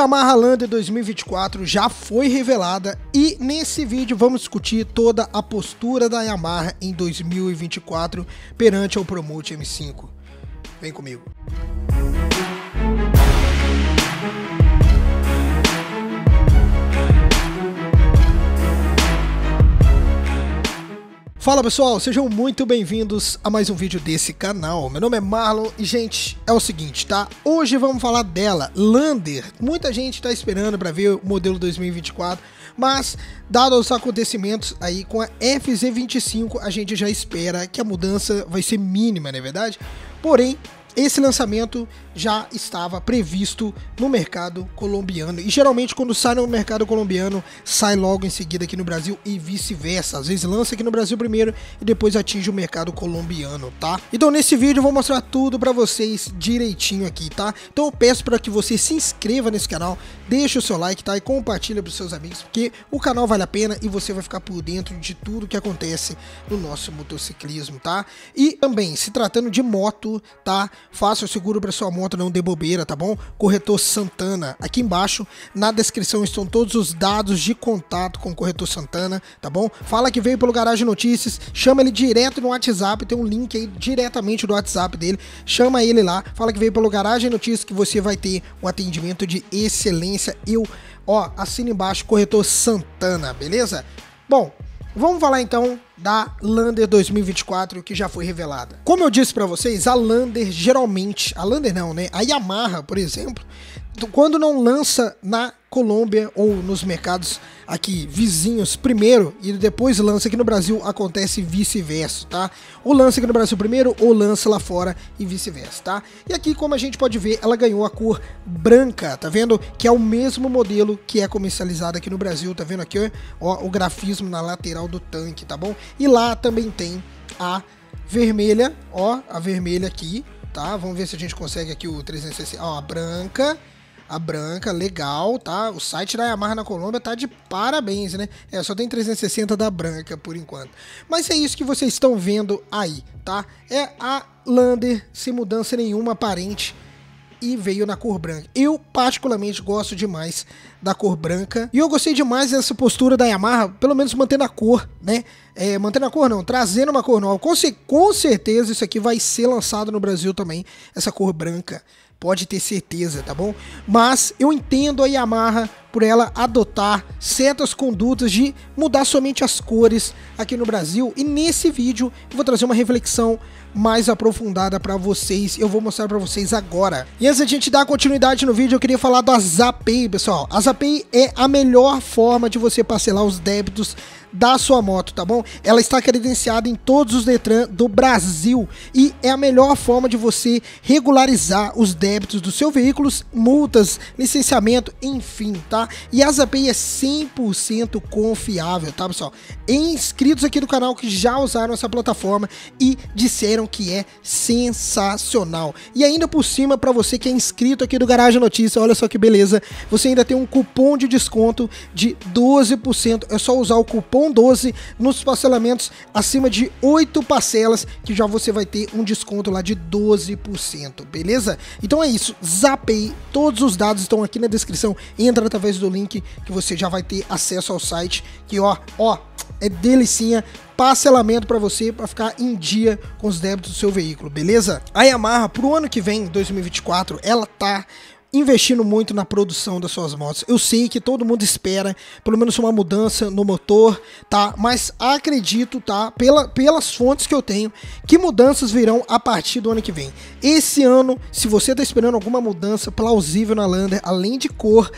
Yamaha Lander 2024 já foi revelada e nesse vídeo vamos discutir toda a postura da Yamaha em 2024 perante ao Promote M5. Vem comigo. Fala pessoal, sejam muito bem-vindos a mais um vídeo desse canal. Meu nome é Marlon e, gente, é o seguinte, tá? Hoje vamos falar dela, Lander. Muita gente está esperando para ver o modelo 2024, mas, dados os acontecimentos aí com a FZ25, a gente já espera que a mudança vai ser mínima, não é verdade? Porém, esse lançamento já estava previsto no mercado colombiano. E geralmente quando sai no mercado colombiano, sai logo em seguida aqui no Brasil e vice-versa. Às vezes lança aqui no Brasil primeiro e depois atinge o mercado colombiano, tá? Então nesse vídeo eu vou mostrar tudo para vocês direitinho aqui, tá? Então eu peço para que você se inscreva nesse canal, deixe o seu like, tá? E compartilha para seus amigos, porque o canal vale a pena e você vai ficar por dentro de tudo que acontece no nosso motociclismo, tá? E também, se tratando de moto, tá? Faça o seguro para sua moto não dê bobeira, tá bom? Corretor Santana. Aqui embaixo, na descrição estão todos os dados de contato com o Corretor Santana, tá bom? Fala que veio pelo Garagem Notícias, chama ele direto no WhatsApp, tem um link aí diretamente do WhatsApp dele. Chama ele lá, fala que veio pelo Garagem Notícias que você vai ter um atendimento de excelência. Eu, ó, assina embaixo Corretor Santana, beleza? Bom, Vamos falar então da Lander 2024 que já foi revelada. Como eu disse para vocês, a Lander geralmente, a Lander não, né? A Yamaha, por exemplo, quando não lança na Colômbia ou nos mercados aqui vizinhos primeiro e depois lança aqui no Brasil, acontece vice-versa, tá? Ou lança aqui no Brasil primeiro ou lança lá fora e vice-versa, tá? E aqui, como a gente pode ver, ela ganhou a cor branca, tá vendo? Que é o mesmo modelo que é comercializado aqui no Brasil, tá vendo aqui, ó, o grafismo na lateral do tanque, tá bom? E lá também tem a vermelha, ó, a vermelha aqui, tá? Vamos ver se a gente consegue aqui o 360, ó, a branca, a branca, legal, tá? O site da Yamaha na Colômbia tá de parabéns, né? É, só tem 360 da branca por enquanto. Mas é isso que vocês estão vendo aí, tá? É a Lander sem mudança nenhuma aparente e veio na cor branca. Eu particularmente gosto demais da cor branca e eu gostei demais dessa postura da Yamaha, pelo menos mantendo a cor, né? É, mantendo a cor não, trazendo uma cor nova. Com, com certeza isso aqui vai ser lançado no Brasil também, essa cor branca pode ter certeza, tá bom? Mas eu entendo a Yamaha por ela adotar certas condutas de mudar somente as cores aqui no Brasil. E nesse vídeo eu vou trazer uma reflexão mais aprofundada para vocês. Eu vou mostrar para vocês agora. E antes de a gente dar continuidade no vídeo, eu queria falar da Zapay, pessoal. A Zapay é a melhor forma de você parcelar os débitos da sua moto, tá bom? Ela está credenciada em todos os Detran do Brasil e é a melhor forma de você regularizar os débitos dos seus veículos, multas, licenciamento, enfim, tá? E a Zapay é 100% confiável, tá, pessoal? Inscritos aqui do canal que já usaram essa plataforma e disseram que é sensacional. E ainda por cima, para você que é inscrito aqui do Garagem Notícia, olha só que beleza, você ainda tem um cupom de desconto de 12%. É só usar o cupom cupom 12 nos parcelamentos acima de 8 parcelas, que já você vai ter um desconto lá de 12%, beleza? Então é isso, Zapay, todos os dados estão aqui na descrição, entra através do link que você já vai ter acesso ao site, que ó, ó, é delicinha, parcelamento para você para ficar em dia com os débitos do seu veículo, beleza? A Yamaha pro ano que vem, 2024, ela tá investindo muito na produção das suas motos. Eu sei que todo mundo espera pelo menos uma mudança no motor, tá? Mas acredito, tá? Pela, pelas fontes que eu tenho, que mudanças virão a partir do ano que vem. Esse ano, se você está esperando alguma mudança plausível na Lander, além de cor,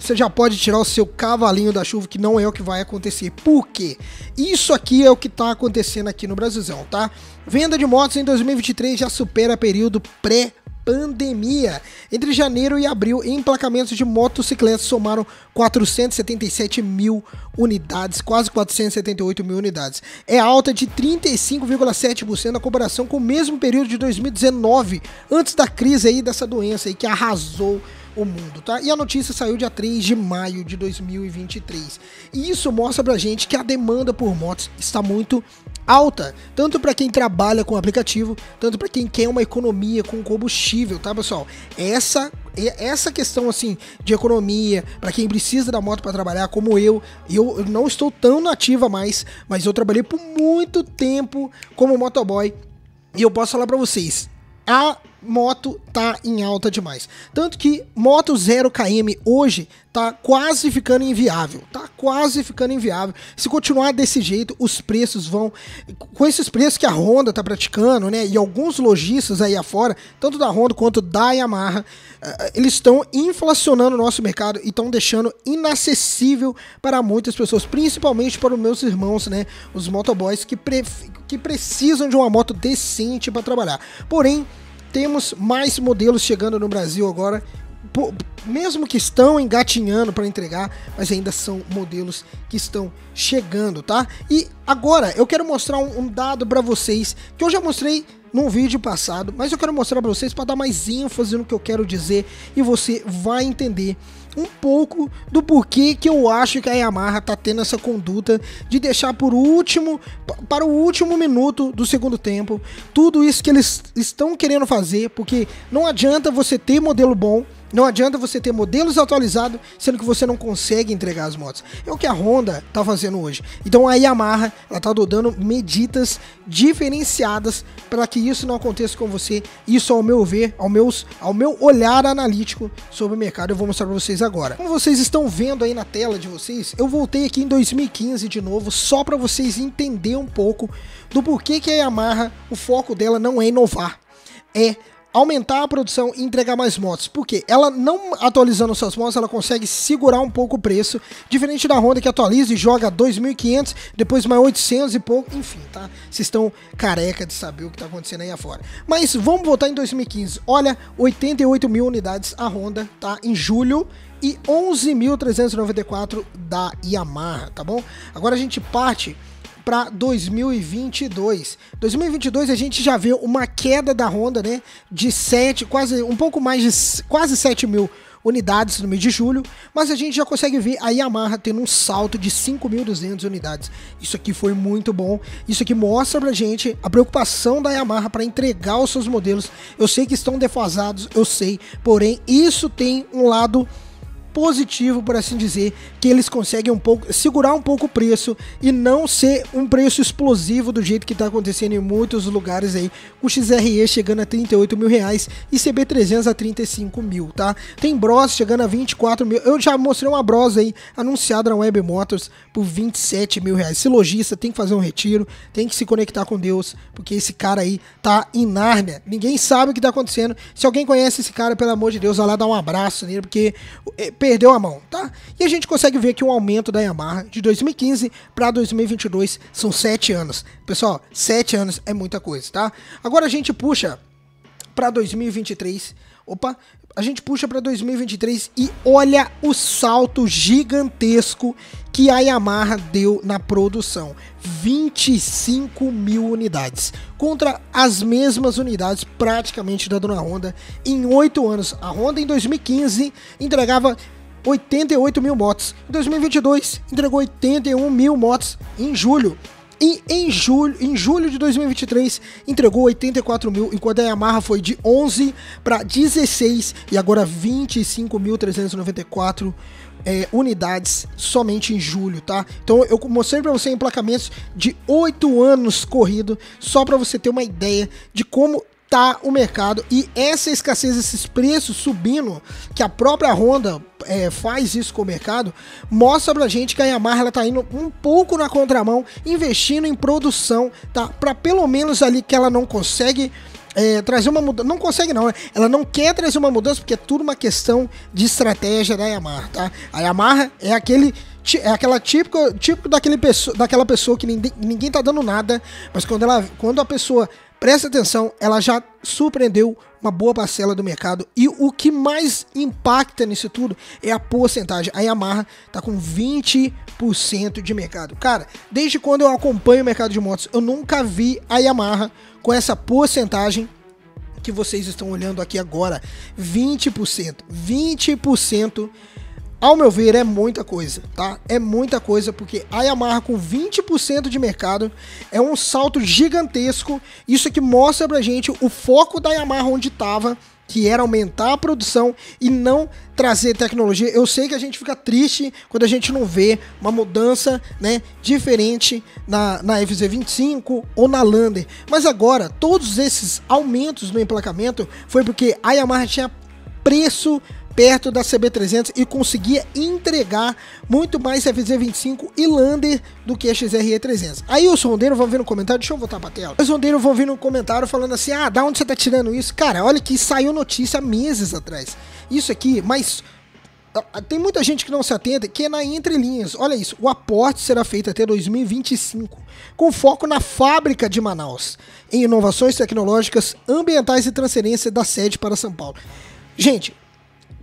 você já pode tirar o seu cavalinho da chuva, que não é o que vai acontecer. Por quê? Isso aqui é o que está acontecendo aqui no Brasilzão, tá? Venda de motos em 2023 já supera período pré pandemia. Entre janeiro e abril, emplacamentos de motocicletas somaram 477 mil unidades, quase 478 mil unidades. É alta de 35,7% na comparação com o mesmo período de 2019, antes da crise aí dessa doença aí que arrasou o mundo, tá? E a notícia saiu dia 3 de maio de 2023. E isso mostra pra gente que a demanda por motos está muito alta, tanto para quem trabalha com aplicativo, tanto para quem quer uma economia com combustível, tá, pessoal? Essa essa questão assim de economia, para quem precisa da moto para trabalhar, como eu, eu não estou tão nativa mais, mas eu trabalhei por muito tempo como motoboy e eu posso falar para vocês, a moto tá em alta demais. Tanto que moto 0 km hoje tá quase ficando inviável, tá quase ficando inviável. Se continuar desse jeito, os preços vão com esses preços que a Honda tá praticando, né? E alguns lojistas aí afora, tanto da Honda quanto da Yamaha, eh, eles estão inflacionando o nosso mercado e estão deixando inacessível para muitas pessoas, principalmente para os meus irmãos, né? Os motoboys que, pre que precisam de uma moto decente para trabalhar. Porém, temos mais modelos chegando no Brasil agora, mesmo que estão engatinhando para entregar, mas ainda são modelos que estão chegando, tá? E agora eu quero mostrar um, um dado para vocês que eu já mostrei num vídeo passado, mas eu quero mostrar para vocês para dar mais ênfase no que eu quero dizer e você vai entender um pouco do porquê que eu acho que a Yamaha tá tendo essa conduta de deixar por último, para o último minuto do segundo tempo, tudo isso que eles estão querendo fazer, porque não adianta você ter modelo bom não adianta você ter modelos atualizados, sendo que você não consegue entregar as motos. É o que a Honda está fazendo hoje. Então a Yamaha está dando medidas diferenciadas para que isso não aconteça com você. Isso ao meu ver, ao, meus, ao meu olhar analítico sobre o mercado, eu vou mostrar para vocês agora. Como vocês estão vendo aí na tela de vocês, eu voltei aqui em 2015 de novo, só para vocês entenderem um pouco do porquê que a Yamaha, o foco dela não é inovar, é aumentar a produção e entregar mais motos. Porque ela não atualizando suas motos, ela consegue segurar um pouco o preço, diferente da Honda que atualiza e joga 2.500, depois mais 800 e pouco, enfim, tá? Vocês estão careca de saber o que tá acontecendo aí afora. Mas vamos voltar em 2015. Olha, 88 mil unidades a Honda, tá? Em julho e 11.394 da Yamaha, tá bom? Agora a gente parte para 2022. 2022 a gente já vê uma queda da Honda, né? De 7, quase um pouco mais de quase 7 mil unidades no mês de julho, mas a gente já consegue ver a Yamaha tendo um salto de 5.200 unidades. Isso aqui foi muito bom. Isso aqui mostra pra gente a preocupação da Yamaha para entregar os seus modelos. Eu sei que estão defasados, eu sei, porém isso tem um lado positivo, por assim dizer, que eles conseguem um pouco segurar um pouco o preço e não ser um preço explosivo do jeito que está acontecendo em muitos lugares aí, o XRE chegando a 38 mil reais e CB300 a 35 mil, tá? Tem Bros chegando a 24 mil, eu já mostrei uma Bros aí anunciada na Web Motors por 27 mil reais. Se lojista tem que fazer um retiro, tem que se conectar com Deus, porque esse cara aí tá em Nárnia, ninguém sabe o que tá acontecendo. Se alguém conhece esse cara, pelo amor de Deus, vai lá dar um abraço nele, porque é, perdeu a mão, tá? E a gente consegue ver que o aumento da Yamaha de 2015 para 2022 são 7 anos. Pessoal, 7 anos é muita coisa, tá? Agora a gente puxa para 2023. Opa, a gente puxa para 2023 e olha o salto gigantesco que a Yamaha deu na produção. 25 mil unidades contra as mesmas unidades praticamente da Dona Honda em 8 anos. A Honda em 2015 entregava 88 mil motos. Em 2022 entregou 81 mil motos em julho. E em julho, em julho de 2023 entregou 84 mil, enquanto a Yamaha foi de 11 para 16 e agora 25.394 é, unidades somente em julho, tá? Então eu mostrei para você emplacamentos de 8 anos corrido, só para você ter uma ideia de como tá o mercado e essa escassez, esses preços subindo, que a própria Honda é, faz isso com o mercado, mostra pra gente que a Yamaha ela tá indo um pouco na contramão, investindo em produção, tá? Para pelo menos ali que ela não consegue é, trazer uma mudança. Não consegue, não, né? Ela não quer trazer uma mudança porque é tudo uma questão de estratégia da Yamaha, tá? A Yamaha é aquele. É aquela típico, típico daquele pessoa, daquela pessoa que ninguém, ninguém tá dando nada, mas quando, ela, quando a pessoa presta atenção, ela já surpreendeu uma boa parcela do mercado. E o que mais impacta nisso tudo é a porcentagem. A Yamaha tá com 20% de mercado. Cara, desde quando eu acompanho o mercado de motos, eu nunca vi a Yamaha com essa porcentagem que vocês estão olhando aqui agora. 20%. 20% ao meu ver, é muita coisa, tá? É muita coisa, porque a Yamaha com 20% de mercado é um salto gigantesco. Isso aqui mostra pra gente o foco da Yamaha onde tava que era aumentar a produção e não trazer tecnologia. Eu sei que a gente fica triste quando a gente não vê uma mudança, né, diferente na, na FZ25 ou na Lander. Mas agora, todos esses aumentos no emplacamento foi porque a Yamaha tinha preço perto da CB300 e conseguia entregar muito mais FZ25 e Lander do que a XRE300. Aí os rondeiros vão vir no comentário, deixa eu voltar pra tela. Os rondeiros vão vir no comentário falando assim: ah, da onde você tá tirando isso? Cara, olha que saiu notícia meses atrás. Isso aqui, mas tem muita gente que não se atenta, que é na entrelinhas. Olha isso, o aporte será feito até 2025, com foco na fábrica de Manaus, em inovações tecnológicas, ambientais e transferência da sede para São Paulo. Gente,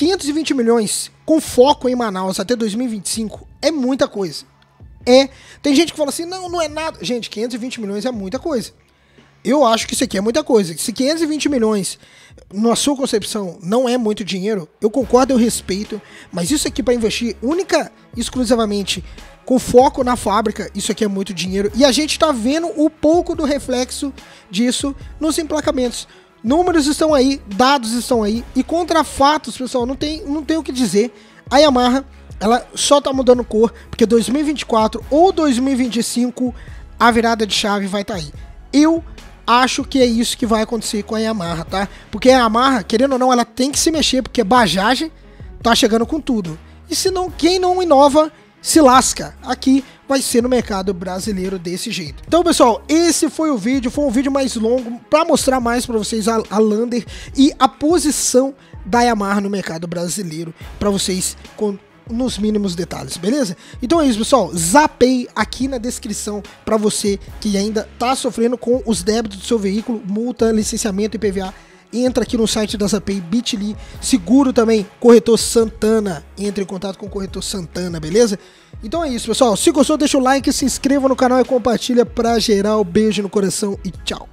520 milhões com foco em Manaus até 2025 é muita coisa. É. Tem gente que fala assim: não, não é nada. Gente, 520 milhões é muita coisa. Eu acho que isso aqui é muita coisa. Se 520 milhões, na sua concepção, não é muito dinheiro, eu concordo, eu respeito. Mas isso aqui para investir única exclusivamente com foco na fábrica, isso aqui é muito dinheiro. E a gente tá vendo o pouco do reflexo disso nos emplacamentos. Números estão aí, dados estão aí e contra fatos, pessoal, não tem, não tem o que dizer. A Yamaha, ela só tá mudando cor porque 2024 ou 2025 a virada de chave vai estar tá aí. Eu acho que é isso que vai acontecer com a Yamaha, tá? Porque a Yamaha, querendo ou não, ela tem que se mexer porque Bajaj tá chegando com tudo. E se não, quem não inova se lasca. Aqui vai ser no mercado brasileiro desse jeito. Então, pessoal, esse foi o vídeo. Foi um vídeo mais longo para mostrar mais para vocês a, a Lander e a posição da Yamaha no mercado brasileiro para vocês com nos mínimos detalhes, beleza? Então é isso, pessoal. Zapei aqui na descrição para você que ainda tá sofrendo com os débitos do seu veículo, multa, licenciamento e PVA entra aqui no site da Zapay, Bitly, seguro também, corretor Santana, entre em contato com o corretor Santana, beleza? Então é isso, pessoal. Se gostou, deixa o like, se inscreva no canal e compartilha pra geral. Beijo no coração e tchau.